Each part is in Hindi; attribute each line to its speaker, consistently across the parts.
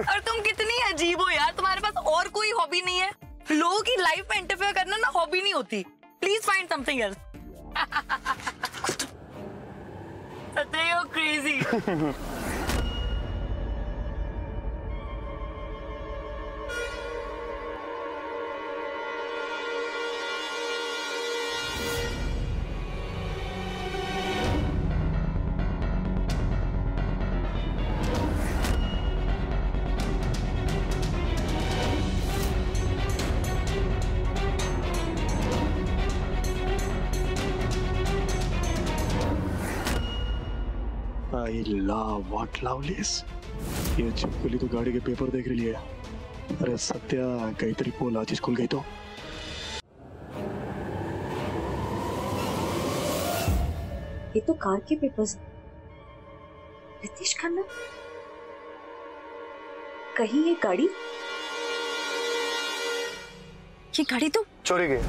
Speaker 1: और तुम कितनी अजीब हो यार। तुम्हारे पास और कोई हॉबी नहीं है। लोगों की लाइफ में इंटरफेयर करना ना हॉबी नहीं होती। Please find something else crazy
Speaker 2: I love what lovelies ये चिपकली तो गाड़ी के पेपर देख रही है। अरे सत्या काहीतरी बोल आज स्कूल गई तो?
Speaker 3: ये तो कार के पेपर्स रितेश खन्ना? कहीं ये गाड़ी?
Speaker 1: ये गाड़ी तो
Speaker 4: चोरी ये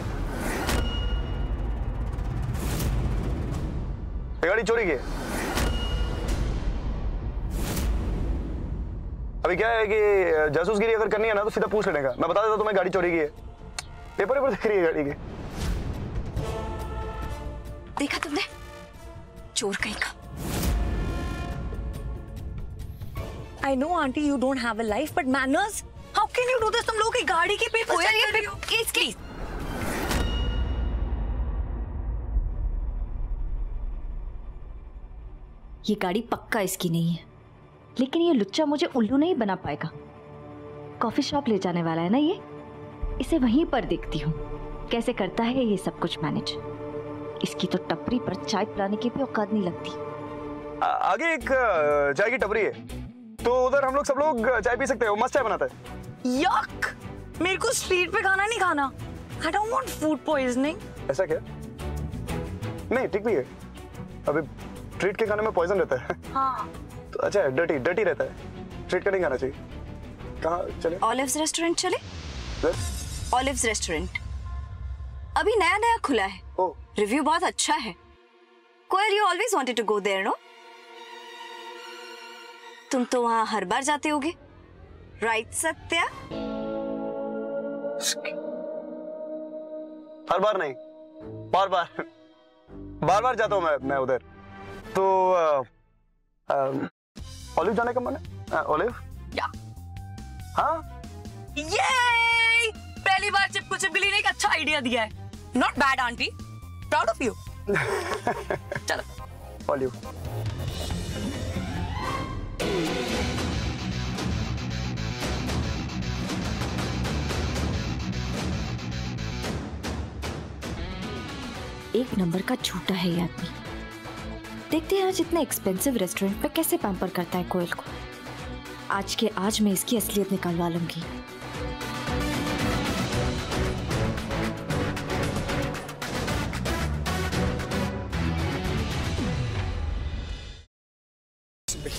Speaker 4: गाड़ी चोरी की अभी क्या है कि जासूसगिरी अगर करनी है ना तो सीधा पूछ लेने का। मैं बता देता तुम्हें गाड़ी चोरी की है। पेपर पेपर देख रही है गाड़ी के।
Speaker 1: देखा तुमने? चोर कहीं का। I know aunty you don't have a life but manners how can you do this तुम लोगों की गाड़ी के पेपर चेक कर रही हो। प्लीज़ प्लीज़
Speaker 3: ये गाड़ी पक्का इसकी नहीं है। लेकिन ये लुच्चा मुझे उल्लू नहीं बना पाएगा। कॉफ़ी शॉप ले जाने वाला है ना ये? इसे वहीं पर देखती हूँ। कैसे करता है ये सब कुछ मैनेज? इसकी तो टपरी पर चाय पिलाने की भी औकात नहीं लगती।
Speaker 4: आ- आगे एक चाय की टपरी है। तो उधर हम लोग सब लोग चाय पी सकते हैं? मस्त चाय बनाता है।
Speaker 1: यक! मेरे को स्ट्रीट पे खाना नहीं खाना। I don't want food poisoning
Speaker 4: ऐसा क्या? नहीं ठीक भी है। अभी ट्रीट के खाने में पॉइजन रहता है।
Speaker 1: हाँ।
Speaker 4: तो अच्छा है डर्टी डर्टी रहता है। ट्रीट का नहीं खाना चाहिए। कहाँ चले?
Speaker 1: ऑलिव्स रेस्टोरेंट चले? ऑलिव्स रेस्टोरेंट अभी नया नया खुला है।
Speaker 4: ओ।
Speaker 1: रिव्यू बहुत अच्छा है। Koyal you always wanted to go there no तुम तो वहाँ हर बार जाते होगे। राइट सत्या?
Speaker 4: हर बार नहीं। बार बार। बार बार जाता हूँ मैं मैं उधर। तो ऑलिव जाने का मन है? ऑलिव
Speaker 1: या।
Speaker 4: हाँ?
Speaker 1: ये पहली बार चिपकू चिपकली ने एक अच्छा आइडिया दिया है। Not bad aunty proud of you चलो।
Speaker 4: ऑलिव
Speaker 3: एक नंबर का झूठा है ये आदमी। देखते हैं आज इतने एक्सपेंसिव रेस्टोरेंट पे कैसे पैम्पर करता है कोयल को। आज के आज मैं इसकी असलियत निकालवा लूँगी।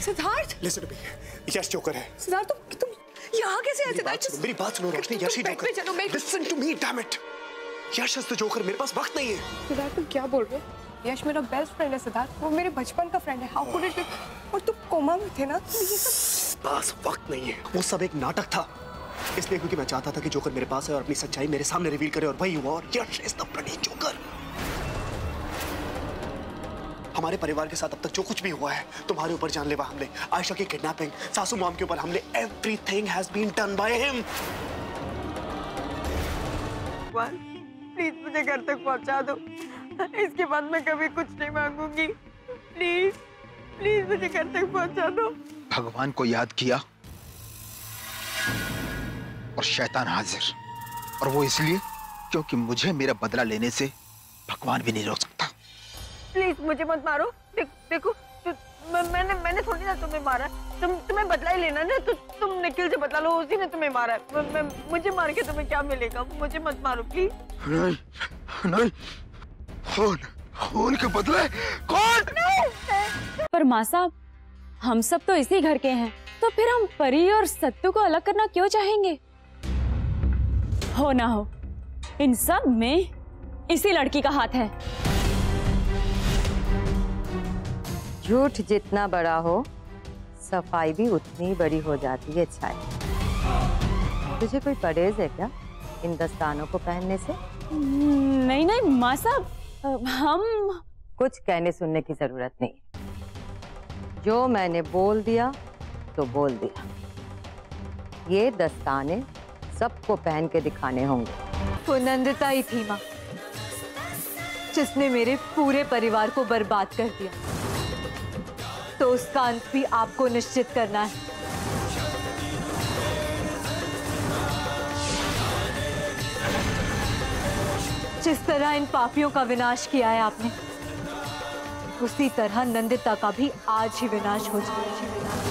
Speaker 1: Siddharth!
Speaker 2: Listen to me Yash joker है।
Speaker 1: सिद्धार्थ तुम तुम यहाँ कैसे आए
Speaker 2: मेरी बात
Speaker 1: सिद्धार्थ
Speaker 2: सुनो मेरी बात सुनो रोशनी यश ही
Speaker 1: मैं-
Speaker 2: joker listen to me damn it Yash is the joker मेरे पास वक्त नहीं है।
Speaker 5: सिद्धार्थ तुम क्या बोल रहे हो? यश मेरा बेस्ट फ्रेंड है सिद्धार्थ। वो मेरे बचपन का फ्रेंड है। हाउ कुड इट और तुम कोमा में थे ना? तो ये सब
Speaker 2: पास वक्त नहीं है। वो सब एक नाटक था। इसलिए क्योंकि मैं चाहता था कि जोकर मेरे पास है और अपनी सच्चाई मेरे सामने रिवील करे और वही हुआ और Yash is the bloody joker हमारे परिवार के साथ अब तक जो कुछ भी हुआ है तुम्हारे ऊपर जानलेवा हमले आयशा की किडनैपिंग सासू मॉम के ऊपर हमले everything has been done by him
Speaker 5: मुझे घर तक पहुँचा दो। इसके बाद मैं कभी कुछ नहीं मांगूँगी। प्लीज़ प्लीज़ मुझे घर तक पहुँचा दो।
Speaker 6: भगवान को याद किया और शैतान हाजिर। और वो इसलिए क्योंकि मुझे मेरा बदला लेने से भगवान भी नहीं रोक सकता।
Speaker 5: प्लीज़ मुझे मत मारो। देख, देखो मैंने मैंने थोड़ी ना तुम्हें मारा तुम तुम्हें बदला ही लेना ना तो तुम निखिल से बदला लो उसी ने तुम्हें मारा है। मैं, मैं, मुझे मार के तुम्हें क्या मिलेगा? मुझे मत मारो प्लीज़
Speaker 6: नहीं नहीं। खून खून के बदले कौन?
Speaker 7: पर माँ साहब हम सब तो इसी घर के हैं। तो फिर हम परी और सत्तू को अलग करना क्यों चाहेंगे? हो ना हो इन सब में इसी लड़की का हाथ है।
Speaker 8: झूठ जितना बड़ा हो सफ़ाई भी उतनी बड़ी हो जाती है छाई। तुझे कोई परहेज है क्या इन दस्तानों को पहनने से?
Speaker 7: नहीं नहीं माँ साहब हम
Speaker 8: कुछ कहने सुनने की ज़रूरत नहीं। जो मैंने बोल दिया तो बोल दिया। ये दस्ताने सबको पहन के दिखाने होंगे।
Speaker 9: वो नंदिता ही थी माँ जिसने मेरे पूरे परिवार को बर्बाद कर दिया। तो उसका अंत भी आपको निश्चित करना है। जिस तरह इन पापियों का विनाश किया है आपने, उसी तरह नंदिता का भी आज ही विनाश हो जाए